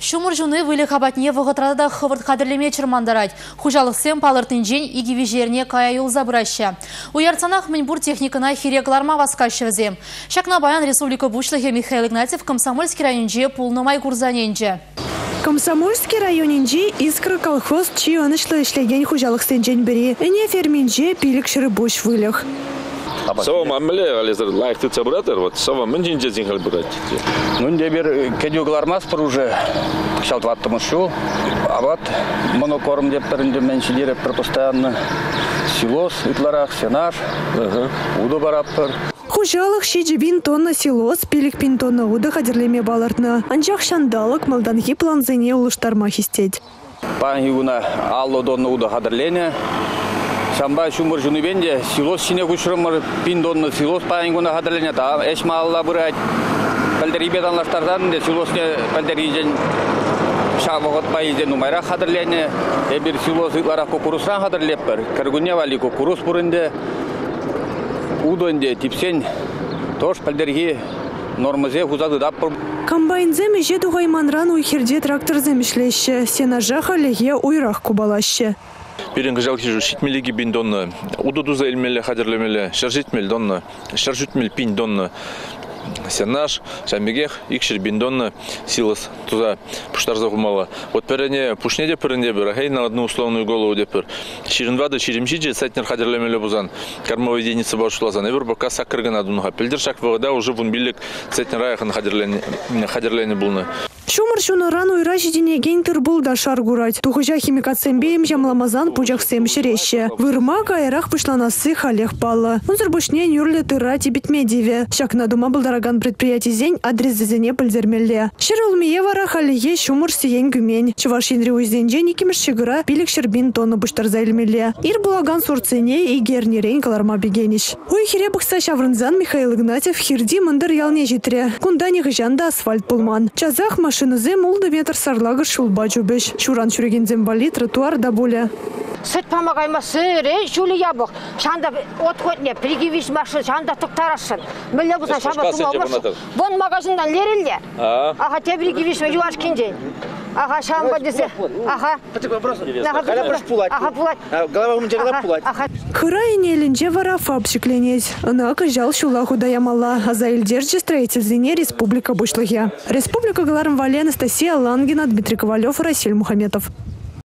Шумыр жуны вылы хабатне вғытрада хывырт қадірлеме чырмандарад. Хужалықсен палыртынжен игі жеріне кая юл забыраща. Уярцанах мінбур техникана хирекларма васкащевзе. Шакна баян республика бушлығы Михаил Игнатьев Комсомольский районже пулнымай курзаненже. Комсомольский районинже искра колхоз чи анышлы ишлеген хужалықсен жен бері. Эне ферменже пилік шыры буш вылық. Сава мамле алезер лайк тут собратер вот сава мен жинже зингал брать. Ну, де бир кедюглармас пыр уже кшалтваттымыз шу. А вот монокорм деп бірінде меншілері бір постоянно силос, итларах, сенаж, удо бараппыр. Хужалық шежебин тонна силос, пилік пин тонна уды қадірлеме балартны. Анжақ шандалық малданхи планзене улыштарма хистеть. Пангигуна алло донна удо хадырлене. Шамба шумыр жуны бенде силос шине кушырымыр пин донна силос пангигуна хадырлене. Та эшма алла бұрайт. Пәлдер ибеданлаштардан де силосне пәлдер ижен шабығыт байызен умайра хадырлене. Эбир силос итлара кукурусран хадырлеппір. Кіргуне вали кукурус бұрынде. Удонде типсен тош пәлдерге нормазе хузады даппыр. Комбайнзе меже туғайманран уйхерде трактор земішлеші. Сенажа халеге уйрақ кубалашы. Биринг жал хижу шитмелиги бин донна. Уду дуза илмеле хадерлемеле. Шаржитмел донна. Шаржитмел пин донна. Сенаш, шамбегех, икшер бин донна. Силас туза пуштар загумала. Вот перене пушне де перене бер. На одну условную голову депер. Ширин вада ширим шиджи сайтнер бузан. Единица башлазан. Эвер бака сакырган адунга. Пельдер шак вагада уже вун билик сайтнер хадерлене булны. Шумыр шуныран уйра жиденеген тырбул да шаргурать. Тухыжа химикатсен бейм жамламазан пужақсем шіреші. Вырма кайрах пышланасы халех палы. Унзыр бушне юрле тыра тибетмедеве. Шакна дума булдараган предприятий зень адрес зезене пыльзермелле. Шыр улмие вара халие шумыр сиен гүмен. Чуваш енри уйзенже никимеш шигыра билік шербин тоны буштар зайлмелле. Ир булаган сурцене и гернерен каларма бегениш. Уй хире бықса шаврынзан Михаил Игнатьев хирди мындыр ялне житре. Кунда жанда асфальт пулман. Чазах машинызе мулды метр сарлагыр шулба жубеш. Шуран чуреген зембали тротуар да боля. Süt pamagayma sığırı, şuli yabık. Şanda ot koytne, prigiviş maşı, şanda tıktarasın. Mülle bu Biz şamba kuşka sence tumamış. bunadır. Bon magazından lerildi. Ha. Aha tebrigiviş mi yuvaş kince. Aha şamba dese. Aha. Aha pulать. Aha pulать. Голова Aha. пулать. Aha. Кыра инелинче вара фабшикленеть. Ына кыжал шула худаямала. А за Ильдерче строительзине республика бушлыге. Республика Галарм Вали Анастасия Лангина, Дмитрий Ковалев, Расиль Мухаметов.